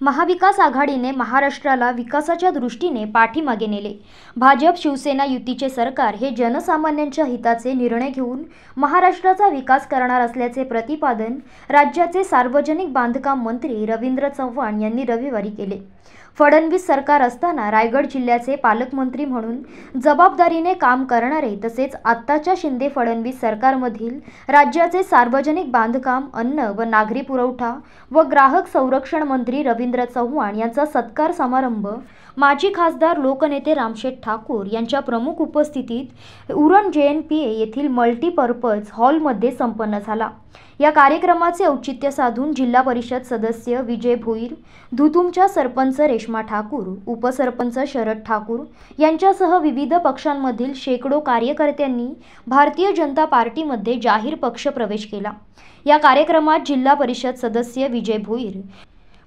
महाविकास आघाडीने महाराष्ट्राला विकासाच्या दृष्टीने पाठीमागे नेले. भाजप शिवसेना युतीचे सरकार हे जनसामान्यांच्या हिताचे निर्णय घेऊन महाराष्ट्राचा विकास करणार असल्याचे प्रतिपादन राज्याचे सार्वजनिक बांधकाम मंत्री रवींद्र चव्हाण यांनी रविवारी केले. फडणवीस सरकार असताना रायगड जिल्ह्याचे पालकमंत्री म्हणून जबाबदारीने काम करणारे तसेच आत्ताच्या शिंदे फडणवीस सरकारमधील राज्याचे सार्वजनिक बांधकाम अन्न व नागरी पुरवठा व ग्राहक संरक्षण मंत्री रवींद्र चव्हाण यांचा सत्कार समारंभ माजी खासदार लोकनेते रामशेठ ठाकूर यांच्या प्रमुख उपस्थितीत उरण जे एन पी ए येथील मल्टीपर्पज हॉलमध्ये संपन्न झाला. या कार्यक्रमाचे औचित्य साधून जिल्हा परिषद सदस्य विजय भोईर धुतुमच्या सरपंच रेश्मा ठाकूर उपसरपंच शरद ठाकूर यांच्यासह विविध पक्षांमधील शेकडो कार्यकर्त्यांनी भारतीय जनता पार्टीमध्ये जाहीर पक्षप्रवेश केला. या कार्यक्रमात जिल्हा परिषद सदस्य विजय भोईर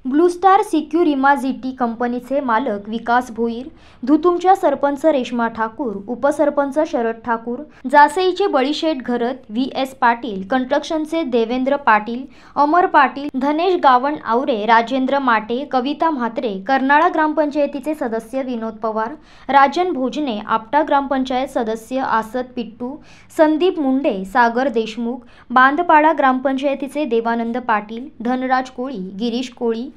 ब्लू स्टार सिक्युरिमाझिटी कंपनीचे मालक विकास भोईर धुतुमच्या सरपंच रेश्मा ठाकूर उपसरपंच शरद ठाकूर जासईचे बळीशेठ घरत व्ही एस पाटील कंस्ट्रक्शनचे देवेंद्र पाटील अमर पाटील धनेश गावण आवरे राजेंद्र माटे कविता म्हात्रे कर्नाळा ग्रामपंचायतीचे सदस्य विनोद पवार राजन भोजने आपटा ग्रामपंचायत सदस्य आसद पिट्टू संदीप मुंडे सागर देशमुख बांधपाडा ग्रामपंचायतीचे देवानंद पाटील धनराज कोळी गिरीश कोळी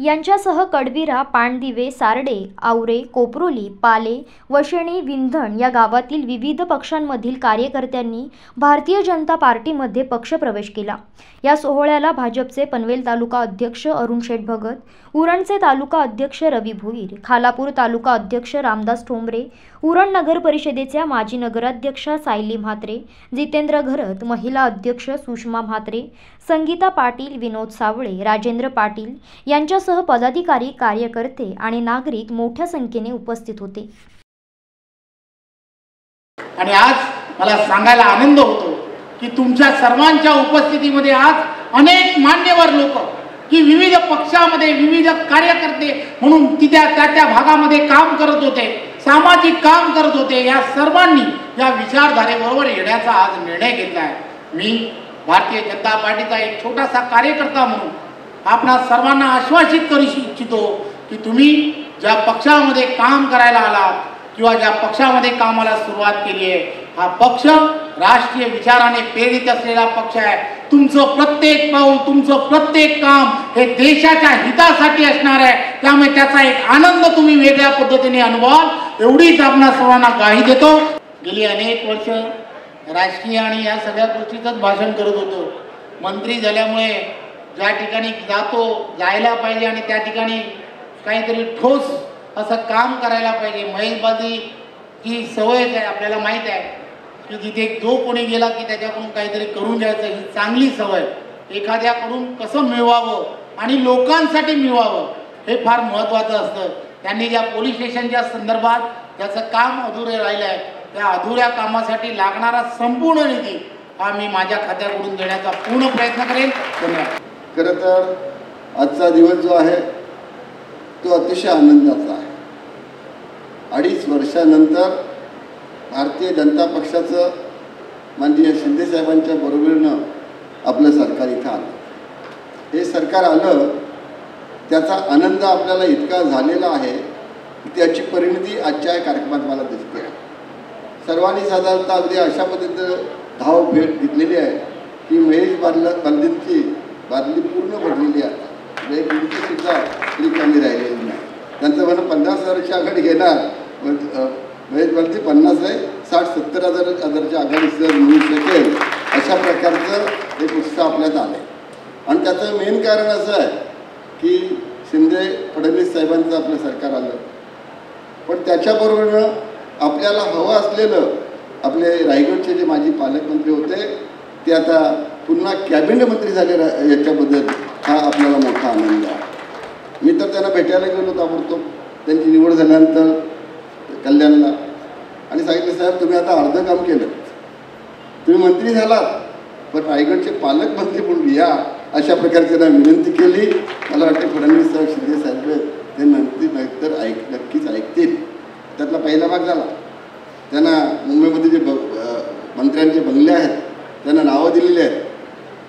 यांच्यासह कडविरा पाणदिवे सारडे आवरे कोपरोली पाले वशेणी विंधण या गावातील विविध पक्षांमधील कार्यकर्त्यांनी भारतीय जनता पार्टीमध्ये पक्षप्रवेश केला. या सोहळ्याला भाजपचे पनवेल तालुका अध्यक्ष अरुण शेठ भगत उरणचे तालुका अध्यक्ष रवी भोईर खालापूर तालुका अध्यक्ष रामदास ठोंबरे उरण नगर परिषदेच्या माजी नगराध्यक्षा सायली म्हात्रे जितेंद्र घरत महिला अध्यक्ष सुषमा म्हात्रे संगीता पाटील विनोद सावळे राजेंद्र पाटील यांच्या यांच्यासह पदाधिकारी कार्यकर्ते आणि नागरिक मोठ्या संख्येने उपस्थित होते. आणि आज मला सांगायला आनंद होतो की तुमच्या सर्वांच्या उपस्थितीमध्ये आज अनेक मान्यवर लोक की विविध पक्षामध्ये विविध कार्यकर्ते म्हणून तिथ्या त्या त्या भागामध्ये काम करत होते सामाजिक काम करत होते. या सर्वांनी या विचारधारेबरोबर येण्याचा आज निर्णय घेतला आहे. मी भारतीय जनता पार्टीचा एक छोटासा कार्यकर्ता म्हणून आपणा सर्वांना आश्वासित करू इच्छितो की तुम्ही ज्या पक्षामध्ये काम करायला आलात किंवा ज्या पक्षामध्ये कामाला सुरुवात केली आहे हा पक्ष राष्ट्रीय विचाराने प्रेरित असलेला पक्ष आहे. तुमचं प्रत्येक पाऊल तुमचं प्रत्येक काम हे देशाच्या हितासाठी असणार आहे. त्यामुळे त्याचा एक आनंद तुम्ही वेगळ्या पद्धतीने अनुभवाल. एवढीच आपणा सर्वांना ग्वाही देतो. गेली अनेक वर्ष राजकीय आणि या सगळ्या गोष्टीचंच भाषण करत होतो. मंत्री झाल्यामुळे ज्या ठिकाणी जातो जायला पाहिजे आणि त्या ठिकाणी काहीतरी ठोस असं काम करायला पाहिजे. महेशबाजी ही सवयच आहे आपल्याला माहीत आहे की तिथे जो कोणी गेला की त्याच्याकडून काहीतरी करून घ्यायचं ही चांगली सवय. एखाद्याकडून कसं मिळवावं आणि लोकांसाठी मिळवावं हे फार महत्त्वाचं असतं. त्यांनी ज्या पोलीस स्टेशनच्या संदर्भात ज्याचं काम अधुरे राहिलं आहे त्या अधुऱ्या कामासाठी लागणारा संपूर्ण निधी हा मी माझ्या खात्याकडून देण्याचा पूर्ण प्रयत्न करेन. धन्यवाद. खरं तर आजचा दिवस जो आहे तो अतिशय आनंदाचा आहे. अडीच वर्षानंतर भारतीय जनता पक्षाचं माननीय शिंदेसाहेबांच्या बरोबरीनं आपलं सरकार इथं आलं. हे सरकार आलं त्याचा आनंद आपल्याला इतका झालेला आहे की त्याची परिणती आजच्या कार्यक्रमात मला दिसते सर्वांनी साधारणतः अगदी अशा पद्धतीनं धाव भेट घेतलेली आहे की महेश बादल बालदींची बादली पूर्ण भरलेली आहे. म्हणजे सुद्धा कमी राहिलेली नाही. त्यांचं म्हणणं पन्नास हजाराची आघाडी घेणार. महेश म्हणजे पन्नास आहे साठ सत्तर हजार हजाराची आघाडी सुद्धा मिळू शकेल अशा प्रकारचं एक उत्साह आपल्यात आलं आहे आणि त्याचं मेन कारण असं आहे की शिंदे फडणवीस साहेबांचं आपलं सरकार आलं. पण त्याच्याबरोबरनं आपल्याला हवं असलेलं आपले रायगडचे जे माजी पालकमंत्री होते ते आता पुन्हा कॅबिनेट मंत्री झाले याच्याबद्दल हा आपल्याला मोठा आनंद आहे. मी तर त्यांना भेटायला गेलो ताबडतोब. त्यांची निवड झाल्यानंतर कल्याणला. आणि सांगितलं साहेब तुम्ही आता अर्धं काम केलं. तुम्ही मंत्री झालात पण रायगडचे पालकमंत्री म्हणून या अशा प्रकारची त्यांना विनंती केली. मला वाटते फडणवीस साहेब शिंदे साहेब ते नंतर नाहीतर ऐक नक्कीच ऐकतील त्यातला पहिला भाग झाला त्यांना मुंबईमध्ये जे ब मंत्र्यांचे बंगले आहेत त्यांना नावं दिलेली आहेत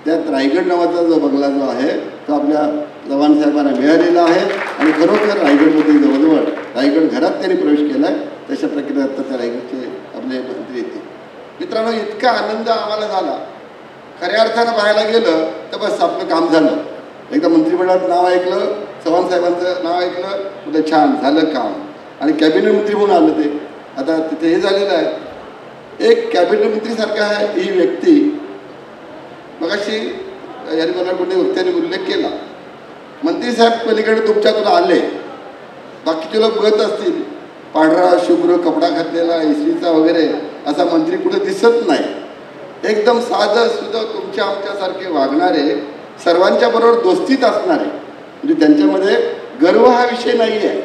त्यात रायगड नावाचा जो बंगला जो आहे तो आपल्या चव्हाण साहेबांना मिळालेला आहे तर रायगडमध्ये जवळजवळ रायगड घरात त्यांनी प्रवेश केला आहे तशा प्रकारे आता त्या रायगडचे आपले मंत्री येते मित्रांनो इतका आनंद आम्हाला झाला. खऱ्या अर्थानं पाहायला गेलं तर बस आपलं काम झालं. एकदा मंत्रिमंडळात नाव ऐकलं चव्हाण साहेबांचं नाव ऐकलं म्हटलं छान झालं काम. आणि कॅबिनेट मंत्री म्हणून आलं ते. आता तिथे हे झालेलं आहे. एक कॅबिनेट मंत्रीसारखा आहे ही व्यक्ती मगाशी यांनी मला कुठे वक्त्यांनी उल्लेख केला. मंत्री साहेब पलीकडे तुमच्यातून आले. बाकीचे लोक बघत असतील पांढरा शुभ्र कपडा घातलेला इसवीचा वगैरे असा मंत्री कुठे दिसत नाही. एकदम साधं सुद्धा तुमच्या आमच्यासारखे वागणारे सर्वांच्या बरोबर दोस्तीत असणारे म्हणजे त्यांच्यामध्ये गर्व हा विषय नाही आहे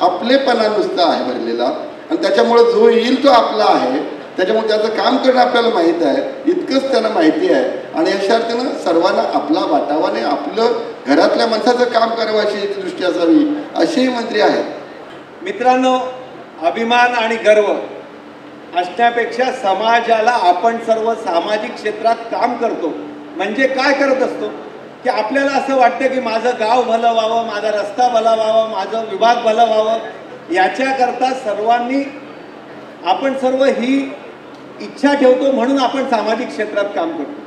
आपलेपणा नुसता आहे भरलेला आणि त्याच्यामुळं जो येईल तो आपला आहे. त्याच्यामुळे त्याचं काम करणं आपल्याला माहीत आहे इतकंच त्यांना माहिती आहे. आणि अशा अर्थानं सर्वांना आपला वाटावाने आपलं घरातल्या माणसाचं काम करावं अशी याची दृष्टी असावी असेही मंत्री आहेत. मित्रांनो अभिमान आणि गर्व असण्यापेक्षा समाजाला आपण सर्व सामाजिक क्षेत्रात काम करतो. म्हणजे काय करत असतो? की आपल्याला असं वाटतं की माझं गाव भलं व्हावं माझा रस्ता भला व्हावा माझं विभाग भलं व्हावं याच्याकरता सर्वांनी आपण सर्व ही इच्छा ठेवतो म्हणून आपण सामाजिक क्षेत्रात काम करतो.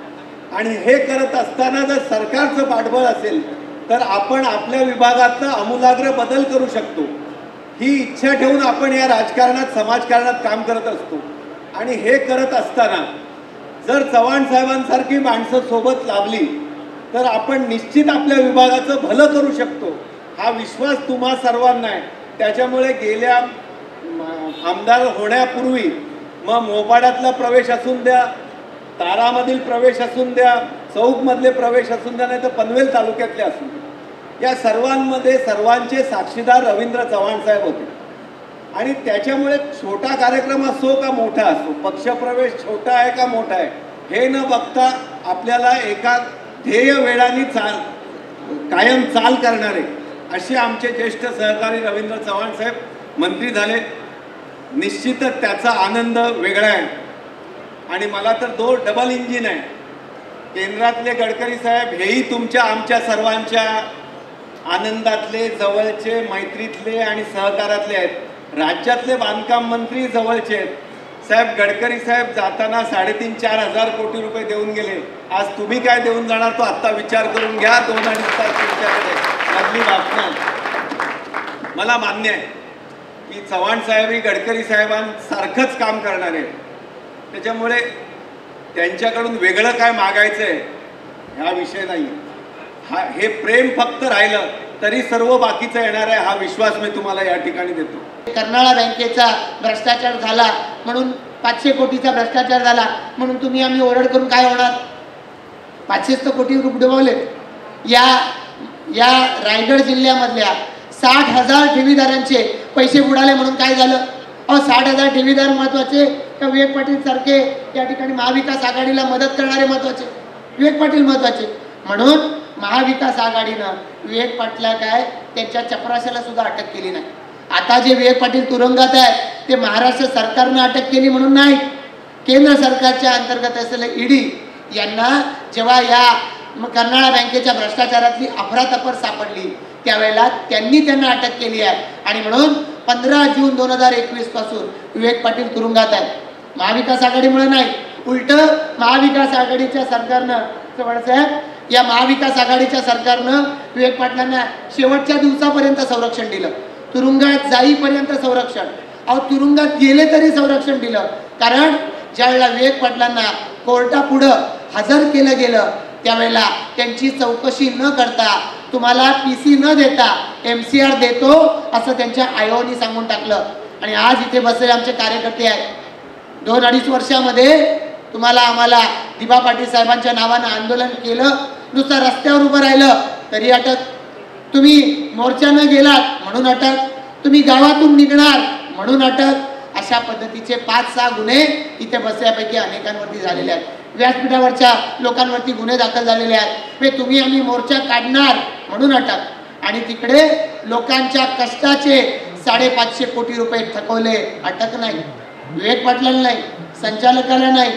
आणि हे करत असताना जर सरकारचं पाठबळ असेल तर आपण आपल्या विभागातनं आमूलाग्र बदल करू शकतो. ही इच्छा ठेवून आपण या राजकारणात समाजकारणात काम करत असतो. आणि हे करत असताना जर चव्हाण साहेबांसारखी माणसं सोबत लाभली तर आपण निश्चित आपल्या विभागाचं भलं करू शकतो. हा विश्वास तुम्हा सर्वांना आहे. त्याच्यामुळे गेल्या आमदार होण्यापूर्वी मग मोपाड्यातला प्रवेश असून द्या तारामधील प्रवेश असून द्या चौकमधले प्रवेश असून द्या नाही तर पनवेल तालुक्यातले असून द्या. या सर्वांमध्ये सर्वांचे साक्षीदार रवींद्र चव्हाण साहेब होते. आणि त्याच्यामुळे छोटा कार्यक्रम असो का मोठा असो पक्षप्रवेश छोटा आहे का मोठा आहे हे न बघता आपल्याला एका ध्येय वेळाने चाल कायम चाल करणारे असे आमचे ज्येष्ठ सहकारी रवींद्र चव्हाण साहेब मंत्री झाले. निश्चितच त्याचा आनंद वेगळा आहे. आणि मला तर दो डबल इंजिन आहे. केंद्रातले गडकरी साहेब हेही तुमच्या आमच्या सर्वांच्या आनंदातले जवळचे मैत्रीतले आणि सहकारातले आहेत. राज्यातले बांधकाम मंत्री जवळचे आहेत. साहेब गडकरी साहेब जाताना साडेतीन चार हजार कोटी रुपये देऊन गेले. आज तुम्ही काय देऊन जाणार तो आत्ता विचार करून घ्या. दोन अडीच तास तुमच्याकडे मधली बातम्या मला मान्य आहे. की चव्हाण साहेब ही गडकरी साहेबांसारखंच काम करणार. आहे त्याच्यामुळे त्यांच्याकडून वेगळं काय मागायचं आहे हा विषय नाही. हा हे प्रेम फक्त राहिलं तरी सर्व बाकीचं येणार आहे हा विश्वास मी तुम्हाला या ठिकाणी देतो. कर्नाळा बँकेचा भ्रष्टाचार झाला म्हणून पाचशे कोटीचा भ्रष्टाचार झाला म्हणून तुम्ही आम्ही ओरड करून काय होणार? पाचशेच तर कोटी रुपये डुबवले या या रायगड जिल्ह्यामधल्या साठ हजार ठेवीदारांचे पैसे बुडाले म्हणून काय झालं? अहो साठ हजार ठेवीदार महत्त्वाचे का विवेक पाटील सारखे या ठिकाणी महाविकास आघाडीला मदत करणारे महत्त्वाचे. विवेक पाटील महत्त्वाचे. म्हणून महाविकास आघाडीनं विवेक पाटला काय त्यांच्या चपराशाला सुद्धा अटक केली नाही. आता जे विवेक पाटील तुरुंगात आहे ते महाराष्ट्र सरकारनं अटक केली म्हणून नाही. केंद्र सरकारच्या अंतर्गत असलेले ईडी यांना जेव्हा या कर्नाळा बँकेच्या भ्रष्टाचारातली अफरातफर सापडली त्यावेळेला त्यांनी त्यांना अटक केली आहे. आणि म्हणून पंधरा जून दोन हजार एकवीसपासून विवेक पाटील तुरुंगात आहेत. महाविकास आघाडीमुळे नाही. उलट महाविकास आघाडीच्या सरकारनं चव्हाणसाहेब या महाविकास आघाडीच्या सरकारनं विवेक पाटलांना शेवटच्या दिवसापर्यंत संरक्षण दिलं. तुरुंगात जाईपर्यंत संरक्षण. अहो तुरुंगात गेले तरी संरक्षण दिलं. कारण ज्यावेळेला विवेक पाटलांना कोर्टापुढं हजर केलं गेलं त्यावेळेला त्यांची चौकशी न करता तुम्हाला पी सी न देता एम सी आर देतो असं त्यांच्या आयोगाने सांगून टाकलं. आणि आज इथे बसलेले आमचे कार्यकर्ते आहेत. दोन अडीच वर्षामध्ये तुम्हाला आम्हाला दिबा पाटील साहेबांच्या नावानं आंदोलन केलं. नुसतं रस्त्यावर उभं राहिलं तरी अटक. तुम्ही मोर्चानं गेलात म्हणून अटक. तुम्ही गावातून निघणार म्हणून अटक. अशा पद्धतीचे पाच सहा गुन्हे इथे बसल्यापैकी अनेकांवरती झालेले आहेत. व्यासपीठावरच्या लोकांवरती गुन्हे दाखल झालेले आहेत. म्हणजे तुम्ही आम्ही मोर्चा काढणार म्हणून अटक. आणि तिकडे लोकांच्या कष्टाचे साडेपाचशे कोटी रुपये थकवले अटक नाही. विवेक पाटलाला नाही संचालकाला नाही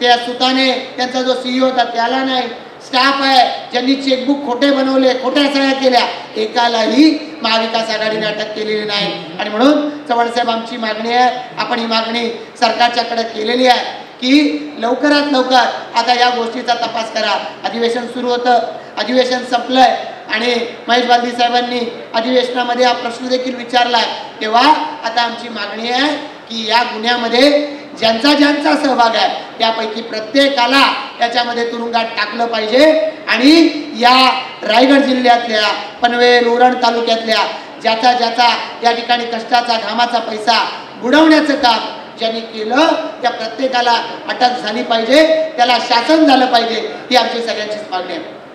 त्या सुताने त्यांचा जो सीईओ होता त्याला नाही. स्टाफ आहे ज्यांनी चेकबुक खोटे बनवले खोट्या सह्या केल्या एकालाही महाविकास आघाडीने अटक केलेली नाही. आणि म्हणून चव्हाणसाहेब आमची मागणी आहे आपण ही मागणी सरकारच्याकडे केलेली आहे की लवकरात लवकर आता या गोष्टीचा तपास करा. अधिवेशन सुरू होतं अधिवेशन संपलंय आणि महेश बालदी साहेबांनी अधिवेशनामध्ये हा प्रश्न देखील विचारलाय तेव्हा आता आमची मागणी आहे की या गुन्ह्यामध्ये ज्यांचा ज्यांचा सहभाग आहे त्यापैकी प्रत्येकाला त्याच्यामध्ये तुरुंगात टाकलं पाहिजे. आणि या रायगड जिल्ह्यातल्या पनवेल उरण तालुक्यातल्या ज्याचा ज्याचा या ठिकाणी कष्टाचा घामाचा पैसा बुडवण्याचं काम ज्यांनी केलं त्या प्रत्येकाला अटक झाली पाहिजे. त्याला शासन झालं पाहिजे ही आमची सगळ्यांचीच मागणी आहे.